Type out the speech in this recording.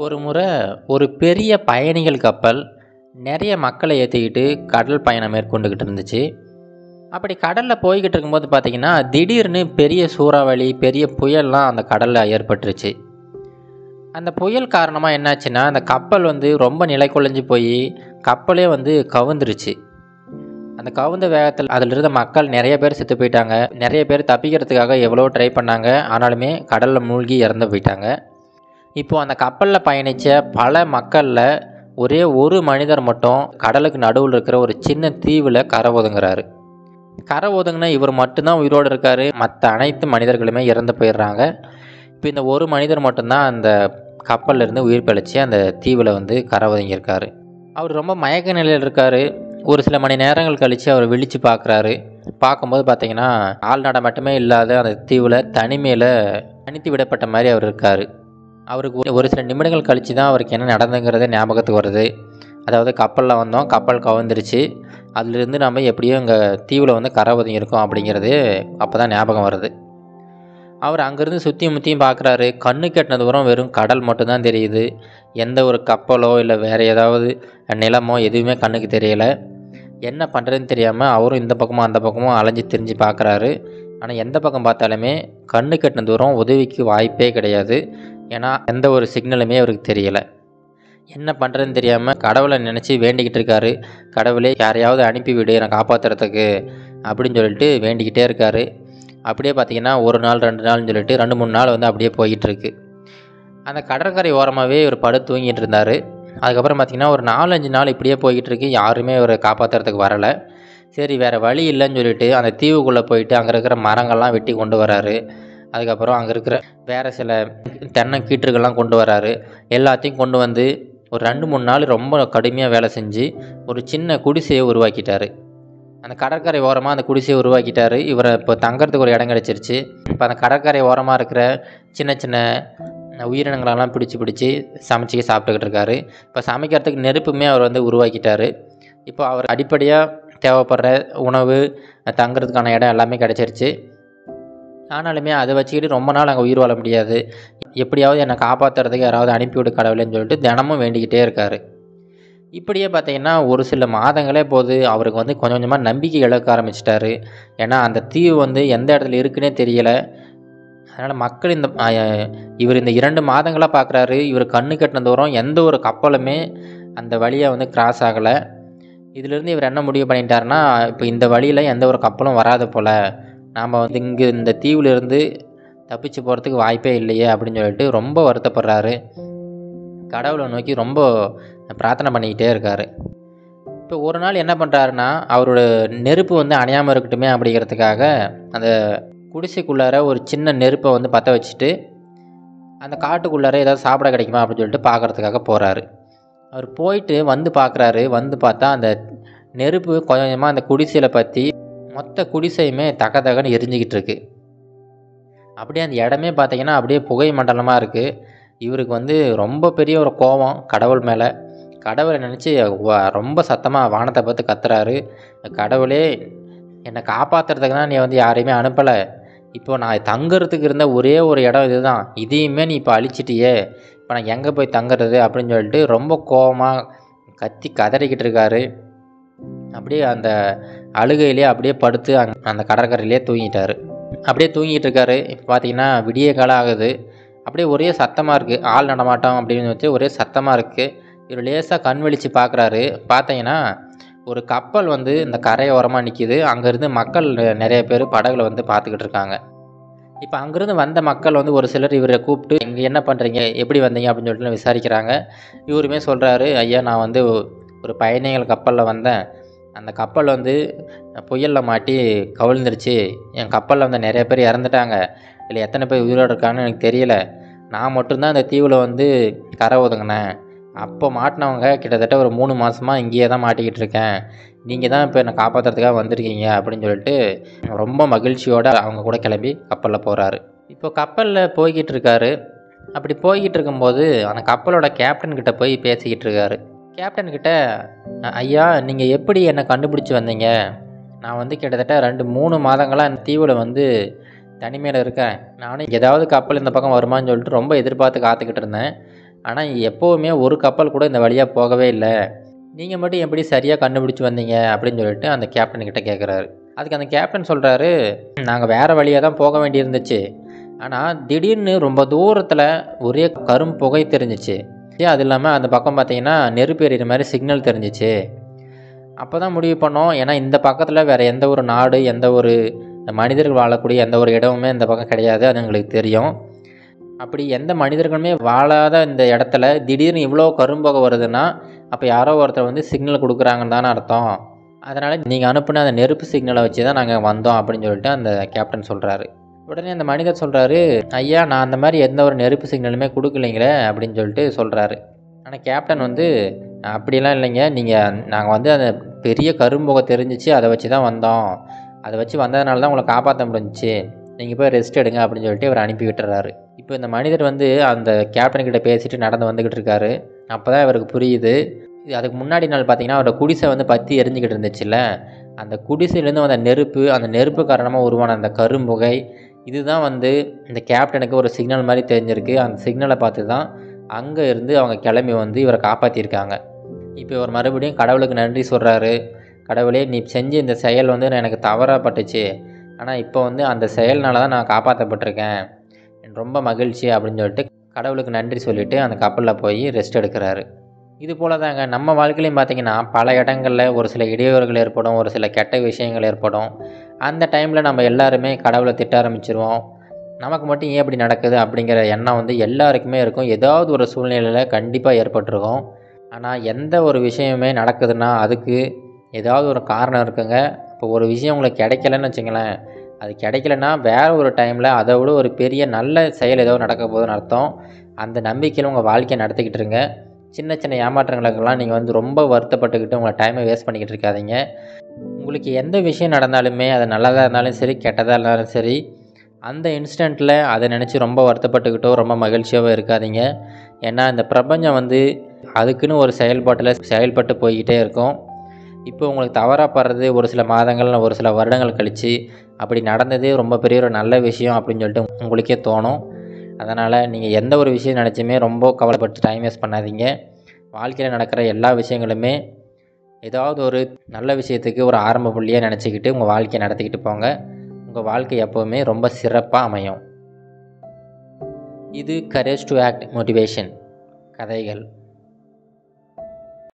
ஒரு முறை ஒரு பெரிய பயணிகள் கப்பல் நிறைய மக்களை ஏற்றிக்கிட்டு கடல் பயணம் மேற்கொண்டுக்கிட்டு இருந்துச்சு. அப்படி கடலில் போய்கிட்டு இருக்கும்போது பார்த்திங்கன்னா திடீர்னு பெரிய சூறாவளி பெரிய புயல்லாம் அந்த கடலில் ஏற்பட்டுருச்சு. அந்த புயல் காரணமாக என்னாச்சுன்னா அந்த கப்பல் வந்து ரொம்ப நிலை குலைஞ்சு போய் கப்பலே வந்து கவுந்துருச்சு. அந்த கவுந்த வேகத்தில் அதில் இருந்த மக்கள் நிறைய பேர் செத்து போயிட்டாங்க. நிறைய பேர் தப்பிக்கிறதுக்காக எவ்வளோ ட்ரை பண்ணாங்க. ஆனாலுமே கடலில் மூழ்கி இறந்து போயிட்டாங்க. இப்போது அந்த கப்பலில் பயணித்த பல மக்களில் ஒரே ஒரு மனிதர் மட்டும் கடலுக்கு நடுவில் இருக்கிற ஒரு சின்ன தீவில் கரை ஒதுங்குறாரு. கரை ஒதுங்கினா இவர் மட்டும்தான் உயிரோடு இருக்கார். மற்ற அனைத்து மனிதர்களுமே இறந்து போயிடுறாங்க. இப்போ இந்த ஒரு மனிதர் மட்டும்தான் அந்த கப்பல்லேருந்து உயிர் பிழைச்சி அந்த தீவில் வந்து கரை ஒதுங்கியிருக்காரு. அவர் ரொம்ப மயக்க நிலையில் இருக்கார். ஒரு சில மணி நேரங்கள் கழித்து அவர் விழித்து பார்க்குறாரு பார்க்கும்போது பார்த்தீங்கன்னா ஆள் நடமாட்டமே இல்லாத அந்த தீவில் தனிமையில் தனித்து விடப்பட்ட மாதிரி அவர் இருக்கார். அவருக்கு ஒரு- சில நிமிடங்கள் கழித்து தான் அவருக்கு என்ன நடந்துங்கிறத ஞாபகத்துக்கு வருது. அதாவது கப்பலில் வந்தோம் கப்பல் கவுந்துருச்சு அதிலிருந்து நம்ம எப்படியோ இங்கே தீவில் வந்து கரை ஒதுங்கியிருக்கோம் அப்படிங்கிறது அப்போ தான் ஞாபகம் வருது. அவர் அங்கேருந்து சுற்றியும் முற்றியும் பார்க்குறாரு கண்ணு கெட்டின தூரம் வெறும் கடல் மட்டும்தான் தெரியுது. எந்த ஒரு கப்பலோ இல்லை வேறு ஏதாவது நிலமோ எதுவுமே கண்ணுக்கு தெரியலை. என்ன பண்ணுறதுன்னு தெரியாமல் அவரும் இந்த பக்கமும் அந்த பக்கமும் அலைஞ்சு திரிஞ்சு பார்க்குறாரு ஆனால் எந்த பக்கம் பார்த்தாலுமே கண்ணு கெட்டின தூரம் உதவிக்கு வாய்ப்பே கிடையாது. ஏன்னா எந்த ஒரு சிக்னலுமே அவருக்கு தெரியலை. என்ன பண்ணுறதுன்னு தெரியாமல் கடவுளை நினச்சி வேண்டிக்கிட்டு இருக்காரு. கடவுளே யாரையாவது அனுப்பி விடு காப்பாற்றுறதுக்கு அப்படின்னு சொல்லிட்டு வேண்டிக்கிட்டே இருக்காரு. அப்படியே பார்த்தீங்கன்னா ஒரு நாள் ரெண்டு நாள்னு சொல்லிட்டு ரெண்டு மூணு நாள் வந்து அப்படியே போயிட்டுருக்கு அந்த கடற்கரை ஓரமாகவே இவர் படு தூங்கிட்டு இருந்தார். அதுக்கப்புறம் பார்த்திங்கன்னா ஒரு நாலஞ்சு நாள் இப்படியே போய்கிட்டு இருக்கு. யாருமே இவரை காப்பாற்றுறதுக்கு வரலை. சரி வேறு வழி இல்லைன்னு சொல்லிட்டு அந்த தீவுக்குள்ளே போயிட்டு அங்கே இருக்கிற மரங்கள்லாம் வெட்டி கொண்டு வராரு. அதுக்கப்புறம் அங்கே இருக்கிற வேறு சில தென்னை கீற்றுகள்லாம் கொண்டு வராரு. எல்லாத்தையும் கொண்டு வந்து ஒரு ரெண்டு மூணு நாள் ரொம்ப கடுமையாக வேலை செஞ்சு ஒரு சின்ன குடிசையை உருவாக்கிட்டார். அந்த கடற்கரை ஓரமாக அந்த குடிசையை உருவாக்கிட்டார். இவரை இப்போ தங்கறதுக்கு ஒரு இடம் கிடச்சிருச்சு. இப்போ அந்த கடற்கரை ஓரமாக இருக்கிற சின்ன சின்ன உயிரினங்களெல்லாம் பிடிச்சி பிடிச்சி சமைச்சி சாப்பிட்டுக்கிட்டு இருக்காரு. இப்போ சமைக்கிறதுக்கு நெருப்புமே அவர் வந்து உருவாக்கிட்டார். இப்போ அவர் அடிப்படையாக தேவைப்படுற உணவு தங்குறதுக்கான இடம் எல்லாமே கிடச்சிருச்சு. ஆனாலுமே அதை வச்சுக்கிட்டு ரொம்ப நாள் அங்கே உயிர் வாழ முடியாது. எப்படியாவது என்னை காப்பாற்றுறதுக்கு யாராவது அனுப்பிவிடு கடவுளேன்னு சொல்லிட்டு தினமும் வேண்டிக்கிட்டே இருக்கார். இப்படியே பார்த்தீங்கன்னா ஒரு சில மாதங்களே போது அவருக்கு வந்து கொஞ்சம் கொஞ்சமாக நம்பிக்கை இழக்க ஆரம்பிச்சிட்டாரு. ஏன்னா அந்த தீவு வந்து எந்த இடத்துல இருக்குன்னே தெரியலை. அதனால் மக்கள் இந்த இவர் இந்த இரண்டு மாதங்களாக பார்க்குறாரு இவர் கண்ணு கட்டின தூரம் எந்த ஒரு கப்பலுமே அந்த வழியாக வந்து கிராஸ் ஆகலை. இதிலிருந்து இவர் என்ன முடிவு பண்ணிட்டாருன்னா இப்போ இந்த வழியில் எந்த ஒரு கப்பலும் வராது போல். நாம் வந்து இங்கே இந்த தீவுலேருந்து தப்பிச்சு போகிறதுக்கு வாய்ப்பே இல்லையே அப்படின்னு சொல்லிட்டு ரொம்ப வருத்தப்படுறாரு. கடவுளை நோக்கி ரொம்ப பிரார்த்தனை பண்ணிக்கிட்டே இருக்கார். இப்போ ஒரு நாள் என்ன பண்ணுறாருன்னா அவரோட நெருப்பு வந்து அணையாமல் இருக்கட்டுமே அப்படிங்கிறதுக்காக அந்த குடிசைக்குள்ளார ஒரு சின்ன நெருப்பை வந்து பற்ற வச்சுட்டு அந்த காட்டுக்குள்ளார ஏதாவது சாப்பிட கிடைக்குமா அப்படின்னு சொல்லிட்டு பார்க்குறதுக்காக போகிறாரு அவர் போயிட்டு வந்து பார்க்குறாரு வந்து பார்த்தா அந்த நெருப்பு கொஞ்சமாக அந்த குடிசையில் பற்றி மொத்த குடிசையுமே தக தகன்னு எரிஞ்சுக்கிட்டு இருக்கு. அப்படியே அந்த இடமே பார்த்தீங்கன்னா அப்படியே புகை மண்டலமாக இருக்குது இவருக்கு வந்து ரொம்ப பெரிய ஒரு கோபம் கடவுள் மேலே. கடவுளை நினச்சி ரொம்ப சத்தமாக வானத்தை பார்த்து கத்துறாரு. கடவுளே என்னை காப்பாற்றுறதுக்கு தான் நீ வந்து யாரையுமே அனுப்பலை. இப்போ நான் தங்குறதுக்கு இருந்த ஒரே ஒரு இடம் இதுதான். இதையுமே நீ இப்போ அழிச்சிட்டியே. இப்போ நான் எங்கே போய் தங்குறது அப்படின்னு சொல்லிட்டு ரொம்ப கோவமாக கத்தி கதறிக்கிட்டு இருக்காரு. அப்படியே அந்த அழுகையிலே அப்படியே படுத்து அங் அந்த கடற்கரையிலே தூங்கிட்டார். அப்படியே தூங்கிட்டு இருக்காரு இப்போ பார்த்தீங்கன்னா விடிய காலம் ஆகுது. அப்படியே ஒரே சத்தமாக இருக்குது ஆள் நடமாட்டம் அப்படின்னு வச்சு ஒரே சத்தமாக இருக்குது இவர் லேசாக கண் விழித்து பார்க்குறாரு பார்த்தீங்கன்னா ஒரு கப்பல் வந்து இந்த கரையோரமாக நிற்கிது அங்கேருந்து மக்கள் நிறைய பேர் படகுல வந்து பார்த்துக்கிட்டு இருக்காங்க. இப்போ அங்கேருந்து வந்த மக்கள் வந்து ஒரு சிலர் இவரை கூப்பிட்டு இங்கே என்ன பண்ணுறீங்க எப்படி வந்தீங்க? அப்படின்னு சொல்லிட்டு விசாரிக்கிறாங்க. இவருமே சொல்கிறாரு ஐயா நான் வந்து ஒரு பயணிகள் கப்பலில் வந்தேன். அந்த கப்பல் வந்து புயலில் மாட்டி கவிழ்ந்துருச்சு. என் கப்பலில் வந்து நிறைய பேர் இறந்துட்டாங்க. இல்லை எத்தனை பேர் உயிரோடு இருக்காங்கன்னு எனக்கு தெரியல. நான் மட்டும்தான் அந்த தீவில் வந்து கரை ஒதுங்கினேன். அப்போ மாட்டினவங்க கிட்டத்தட்ட ஒரு மூணு மாதமாக இங்கேயே தான் மாட்டிக்கிட்டு இருக்கேன். நீங்கள் தான் இப்போ என்னை காப்பாற்றுறதுக்காக வந்திருக்கீங்க அப்படின்னு சொல்லிட்டு ரொம்ப மகிழ்ச்சியோடு அவங்க கூட கிளம்பி கப்பலில் போகிறாரு இப்போ கப்பலில் போய்கிட்டு இருக்காரு. அப்படி போய்கிட்டு இருக்கும்போது அந்த கப்பலோட கேப்டன் கிட்ட போய் பேசிக்கிட்டு இருக்காரு. கேப்டன் கிட்ட ஐயா நீங்கள் எப்படி என்னை கண்டுபிடிச்சி வந்தீங்க? நான் வந்து கிட்டத்தட்ட ரெண்டு மூணு மாதங்களாக இந்த தீவில் வந்து தனிமையில் இருக்கேன். நானும் ஏதாவது கப்பல் இந்த பக்கம் வருமான்னு சொல்லிட்டு ரொம்ப எதிர்பார்த்து காத்துக்கிட்டு இருந்தேன். ஆனால் எப்போவுமே ஒரு கப்பல் கூட இந்த வழியாக போகவே இல்லை. நீங்கள் மட்டும் எப்படி சரியாக கண்டுபிடிச்சி வந்தீங்க? அப்படின்னு சொல்லிட்டு அந்த கேப்டன் கிட்ட கேட்குறாரு அதுக்கு அந்த கேப்டன் சொல்கிறாரு நாங்கள் வேறு வழியாக தான் போக வேண்டியிருந்துச்சு. ஆனால் திடீர்னு ரொம்ப தூரத்தில் ஒரே கரும் புகை தெரிஞ்சிச்சு. அது இல்லாமல் அந்த பக்கம் பார்த்தீங்கன்னா நெருப்பு எறிகிற மாதிரி சிக்னல் தெரிஞ்சிச்சு. அப்போ தான் முடிவு பண்ணோம். ஏன்னா இந்த பக்கத்தில் வேறு எந்த ஒரு நாடு எந்த ஒரு மனிதர்கள் வாழக்கூடிய எந்த ஒரு இடமுமே இந்த பக்கம் கிடையாது. அது எங்களுக்கு தெரியும். அப்படி எந்த மனிதர்களுமே வாழாத இந்த இடத்துல திடீர்னு இவ்வளோ கரும்புகை வருதுன்னா அப்போ யாரோ ஒருத்தர் வந்து சிக்னல் கொடுக்குறாங்கன்னு தானே அர்த்தம். அதனால் நீங்கள் அனுப்புன அந்த நெருப்பு சிக்னலை வச்சு தான் நாங்கள் வந்தோம் அப்படின்னு சொல்லிட்டு அந்த கேப்டன் சொல்கிறாரு உடனே அந்த மனிதர் சொல்கிறாரு ஐயா நான் அந்த மாதிரி எந்த ஒரு நெருப்பு சிக்னலுமே கொடுக்கலைங்களே அப்படின்னு சொல்லிட்டு சொல்கிறாரு ஆனால் கேப்டன் வந்து அப்படிலாம் இல்லைங்க. நீங்கள் நாங்கள் வந்து அந்த பெரிய கரும்புகை தெரிஞ்சிச்சு அதை வச்சு தான் வந்தோம். அதை வச்சு வந்ததுனால தான் உங்களை காப்பாற்ற முடிஞ்சிச்சு. நீங்கள் போய் ரெஸ்ட் எடுங்க அப்படின்னு சொல்லிட்டு அவர் அனுப்பி விட்டுறாரு. இப்போ இந்த மனிதர் வந்து அந்த கேப்டன் கிட்ட பேசிட்டு நடந்து வந்துக்கிட்டு இருக்காரு. அப்போ தான் இவருக்கு புரியுது. இது அதுக்கு முன்னாடி நாள் பார்த்தீங்கன்னா அவரோட குடிசை வந்து பற்றி எரிஞ்சிக்கிட்டு இருந்துச்சுல்ல. அந்த குடிசையிலேருந்து வந்த நெருப்பு அந்த நெருப்பு காரணமாக உருவான அந்த கரும்புகை இதுதான் வந்து இந்த கேப்டனுக்கு ஒரு சிக்னல் மாதிரி தெரிஞ்சிருக்கு. அந்த சிக்னலை பார்த்து தான் அங்கே இருந்து அவங்க கிளம்பி வந்து இவரை காப்பாற்றியிருக்காங்க இப்போ இவர் மறுபடியும் கடவுளுக்கு நன்றி சொல்கிறாரு கடவுளே நீ செஞ்ச இந்த செயல் வந்து எனக்கு தவறப்பட்டுச்சு ஆனால் இப்போ வந்து அந்த செயல்னால தான் நான் காப்பாற்றப்பட்டிருக்கேன் ரொம்ப மகிழ்ச்சி அப்படின்னு சொல்லிட்டு கடவுளுக்கு நன்றி சொல்லிவிட்டு அந்த கப்பலில் போய் ரெஸ்ட் எடுக்கிறாரு. இது போல தாங்க நம்ம வாழ்க்கையிலையும் பார்த்திங்கன்னா பல இடங்களில் ஒரு சில இடையூறுகள் ஏற்படும் ஒரு சில கெட்ட விஷயங்கள் ஏற்படும். அந்த டைமில் நம்ம எல்லாருமே கடவுளை திட்ட ஆரம்பிச்சிருவோம். நமக்கு மட்டும் ஏன் இப்படி நடக்குது அப்படிங்கிற எண்ணம் வந்து எல்லாருக்குமே இருக்கும். ஏதாவது ஒரு சூழ்நிலையில் கண்டிப்பாக ஏற்பட்டிருக்கும். ஆனால் எந்த ஒரு விஷயமே நடக்குதுன்னா அதுக்கு ஏதாவது ஒரு காரணம் இருக்குங்க. இப்போ ஒரு விஷயம் உங்களுக்கு கிடைக்கலன்னு வச்சுங்களேன் அது கிடைக்கலன்னா வேறு ஒரு டைமில் அதை விட ஒரு பெரிய நல்ல செயல் ஏதோ நடக்க போகுதுன்னு அர்த்தம். அந்த நம்பிக்கையில் உங்கள் வாழ்க்கையை நடத்திக்கிட்டு இருங்க. சின்ன சின்ன ஏமாற்றங்களுக்கெல்லாம் நீங்கள் வந்து ரொம்ப வருத்தப்பட்டுக்கிட்டு உங்களை டைமை வேஸ்ட் பண்ணிக்கிட்டு இருக்காதீங்க. உங்களுக்கு எந்த விஷயம் நடந்தாலுமே அது நல்லதாக இருந்தாலும் சரி கெட்டதாக இருந்தாலும் சரி அந்த இன்ஸ்டண்ட்டில் அதை நினச்சி ரொம்ப வருத்தப்பட்டுக்கிட்டோ ரொம்ப மகிழ்ச்சியாகவோ இருக்காதீங்க. ஏன்னா இந்த பிரபஞ்சம் வந்து அதுக்குன்னு ஒரு செயல்பாட்டில் செயல்பட்டு போய்கிட்டே இருக்கும். இப்போ உங்களுக்கு தவறாக படுறது ஒரு சில மாதங்கள் ஒரு சில வருடங்கள் கழித்து அப்படி நடந்ததே ரொம்ப பெரிய ஒரு நல்ல விஷயம் அப்படின்னு சொல்லிட்டு உங்களுக்கே தோணும். அதனால் நீங்கள் எந்த ஒரு விஷயம் நினச்சுமே ரொம்ப கவலைப்பட்டு டைம் வேஸ்ட் பண்ணாதீங்க. வாழ்க்கையில் நடக்கிற எல்லா விஷயங்களுமே ஏதாவது ஒரு நல்ல விஷயத்துக்கு ஒரு ஆரம்ப புள்ளியாக நினச்சிக்கிட்டு உங்கள் வாழ்க்கையை நடத்திக்கிட்டு போங்க. உங்கள் வாழ்க்கை எப்போவுமே ரொம்ப சிறப்பாக அமையும். இது கரேஜ் டு ஆக்ட் மோட்டிவேஷன் கதைகள்.